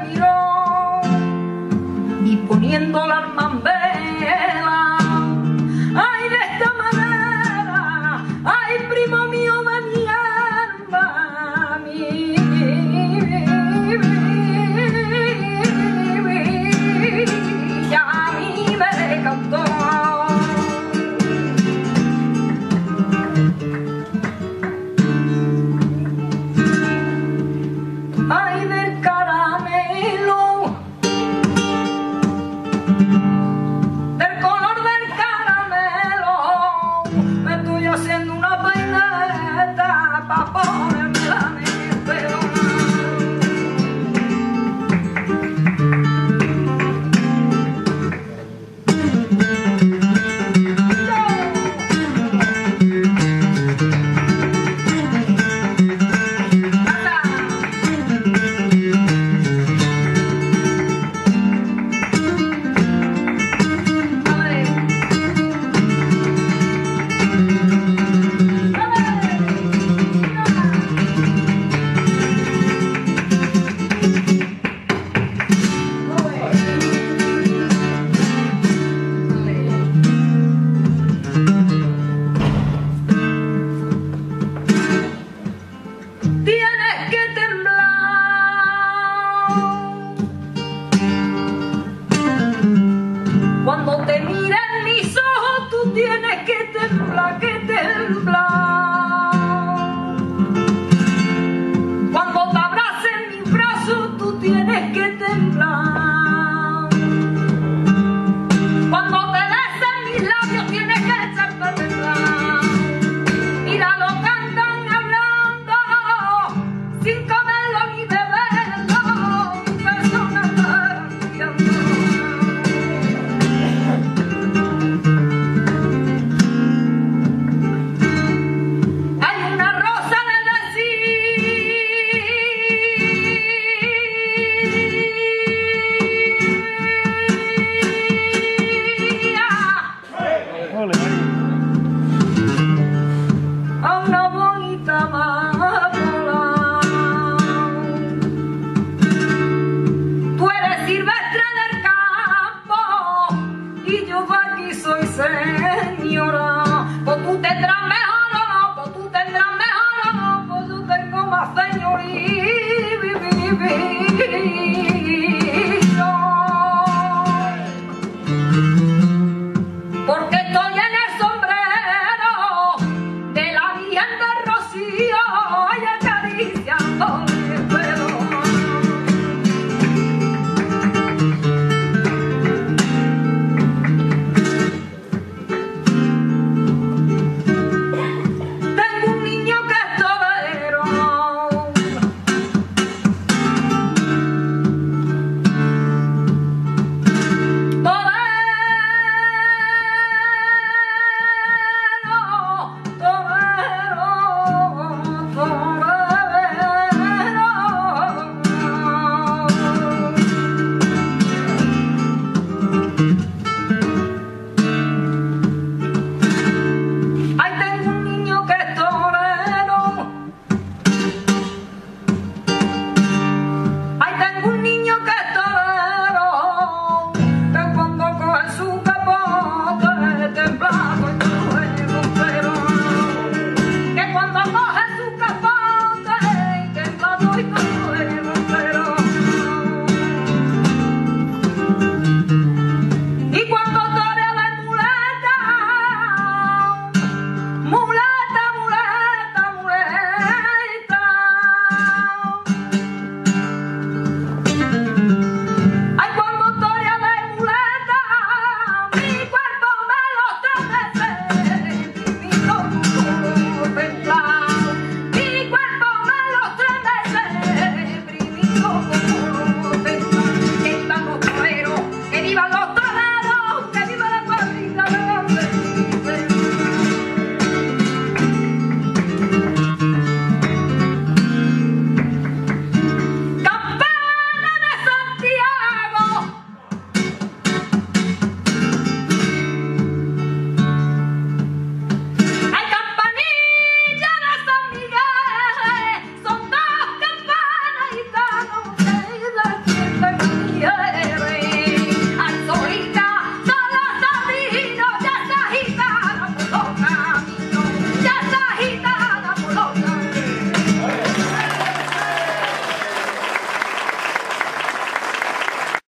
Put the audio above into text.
sin comerlo ni beberlo.